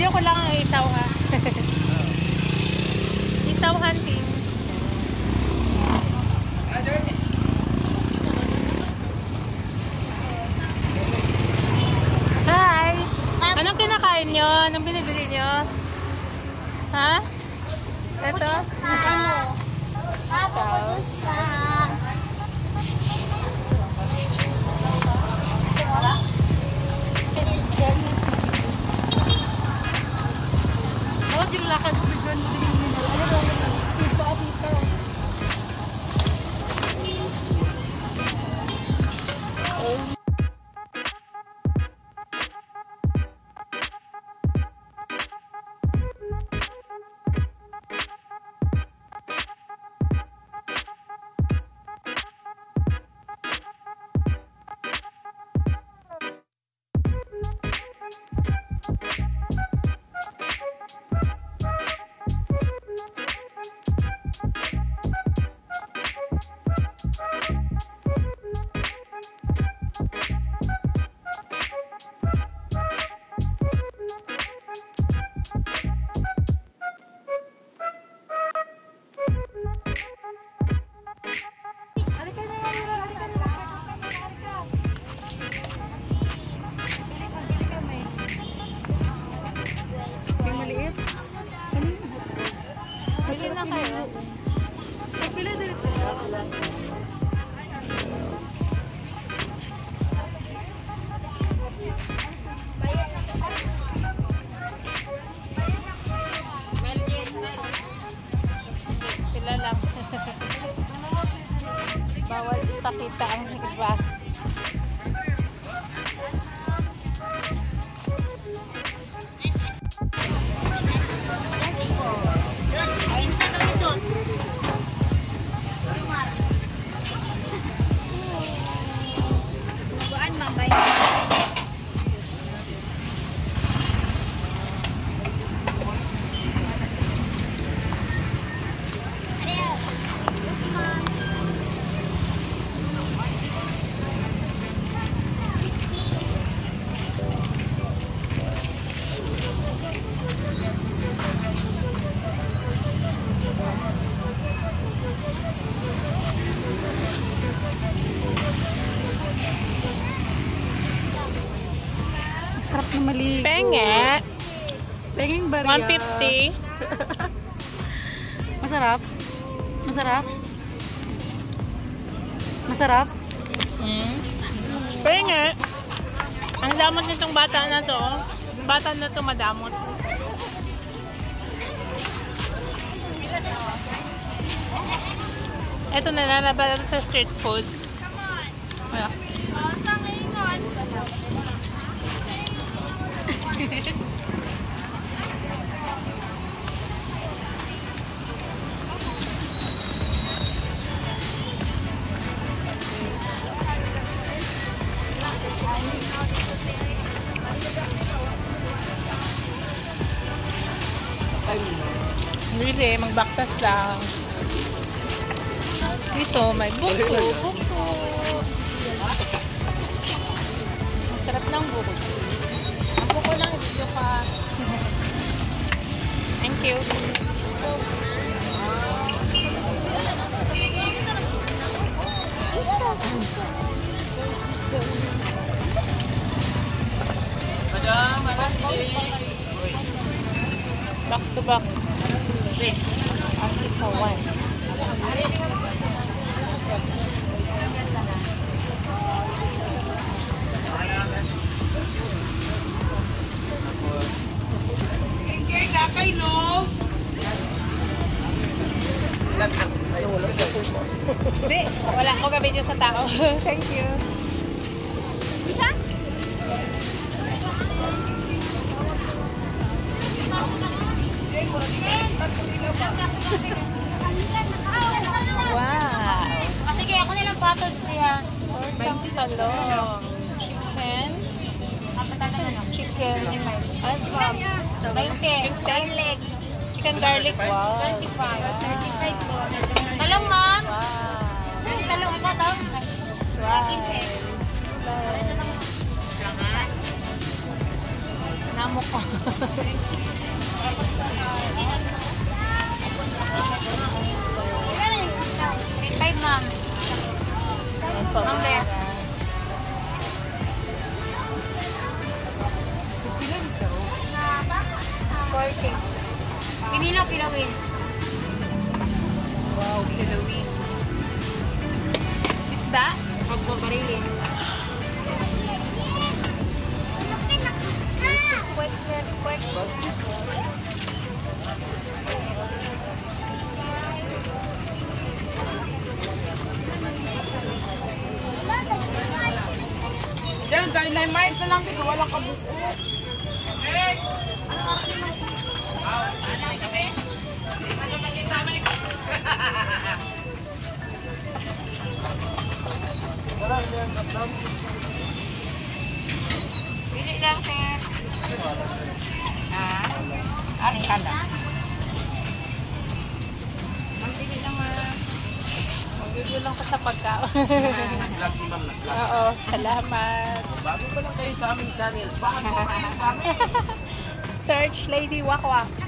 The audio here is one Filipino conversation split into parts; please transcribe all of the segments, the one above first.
Video ko lang ang isaw ha. isaw hunting. Na kayo. Ay, pila dito. Sila lang. Bawal ipakita ang iba. Ka daw Sarap na maligo. Penge. Pengeng barya. 150. Masarap? Masarap? Masarap? Hmm. Penge. Ang damot nitong bata na to. Yung bata na to madamot. Ito na nalabas sa street food. Wala. Really, magbaktas lang. Dito, may buko. Buko. Masarap ng buko. Ang buko lang, video ka. Thank you. Back to back. Dyan sa tao. Thank you. Wow. Ah, sige, ako nilang patod siya. Tortang talong. Chicken. Chicken. Aswam. 20. Chicken. Garlic. Chicken garlic. Wow. 25. 35 po. Ma'am. Wow. Yung talong, ikaw, talong. Wow. Number amo ko. Five, ma'am. Ma'am, there. Forty. Pinila, pilawin. Wow, kilawin. Isda? Magbabarilin. Quick, quick, quick. Yan, dynamite na lang kasi wala kabuo. Pili lang, sir. Ah, aring kanda. Ang pili lang, ah. Mag-video lang ko sa pagkaon. Vlog si ma'am nag-vlog. Oo, salamat. Bago pa lang kayo sa aming channel. Bakit po kayo sa? Search Lady Wakwak.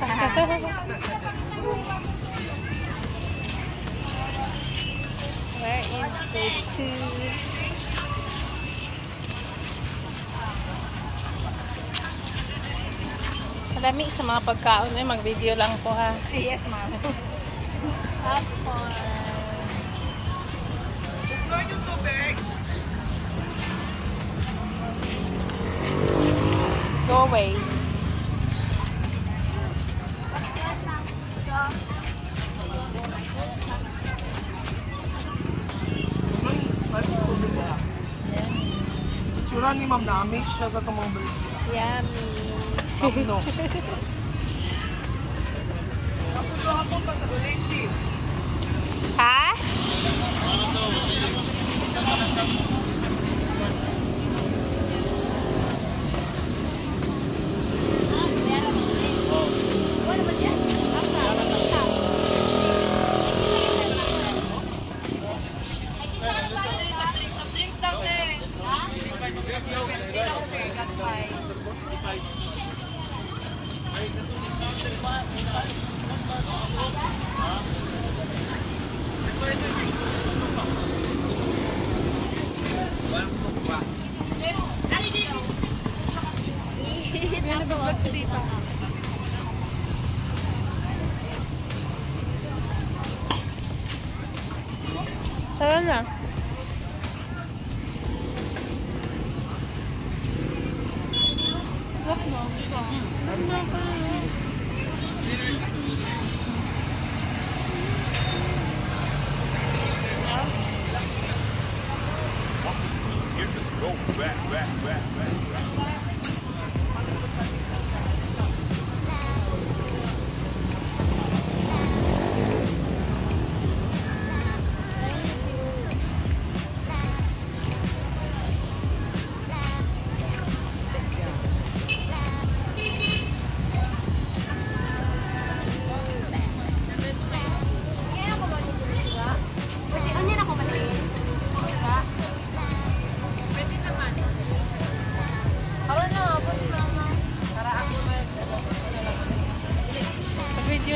Where is the two? Malami sa mga pagkaon eh, mag-video lang po ha. Yes, ma'am. Popcorn. Buklan yung tubig. Go away. Tsura ni ma'am na amaze siya sa mga balik. Yummy. Kapno. Kapno hapon pa sa Ha? Tara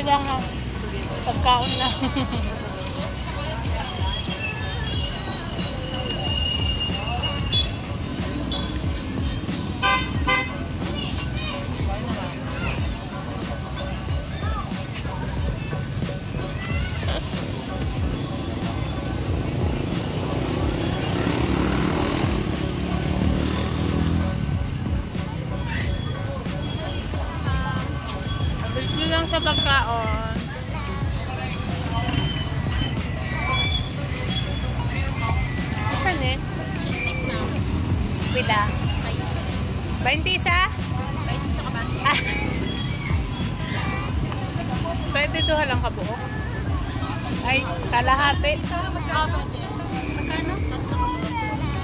lang ha. Pagkaon lang. lang sa pagkaon. Saan eh? Pila? 20 isa? 20 sa kabasi. Ah. Pwede doha lang kabuo? Ay, kalahati. Magkano?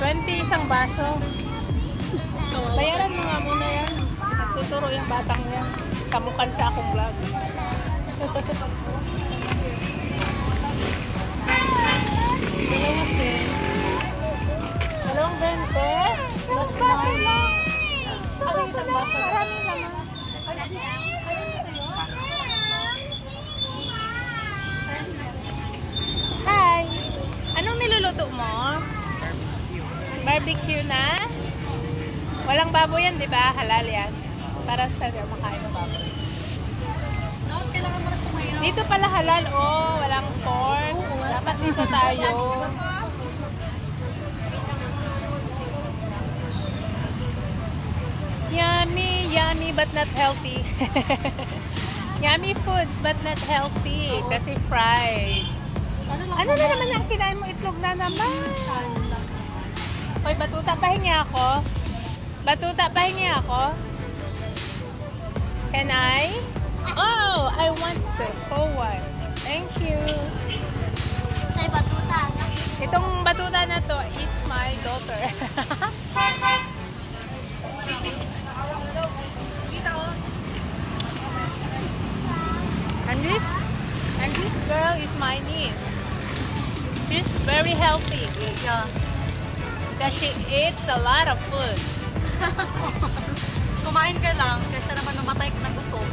20 isang baso. Bayaran mo nga muna yan. Nagtuturo yung batang yan. Kamukan sa akong vlog. Dalawang 20? Mas baso lang. Ano isang baso? Maraming. Hi! Anong niluluto mo? Barbecue na? Walang baboy yan, di ba? Halal yan. Para sa makain ng baboy. Dapat kailangan mo na sumayaw. Dito pala halal, oh. Walang pork. Dapat dito tayo. Yummy, yummy, but not healthy. yummy foods, but not healthy. Kasi fried. Ano lang? Ano na naman yung kinain mo itlog na naman? Hoy, batuta, pahingi ako. Batuta, pahingi ako. Can I? Oh, I want the whole one. Thank you. Ay, batuta. Itong batuta na to is my daughter. And this and this girl is my niece. She's very healthy Yeah. because she eats a lot of food. Kumain ka lang kaysa naman namatay ka na gutom.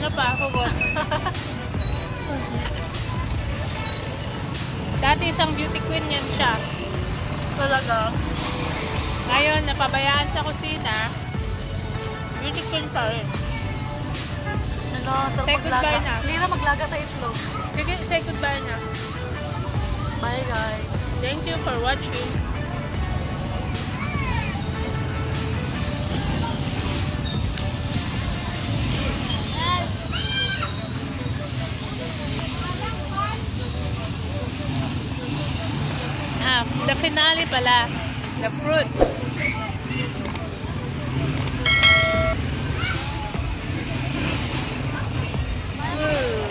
Ano pa? Hugot. Dati isang beauty queen yan siya. Talaga. Ngayon, napabayaan sa kusina. Beauty queen pa rin. Ano, sarap Say maglaga. goodbye na. Lina, maglaga tayo itlog. Sige, say goodbye na. Bye guys. Thank you for watching. na. The finale pala. The fruits. Ooh.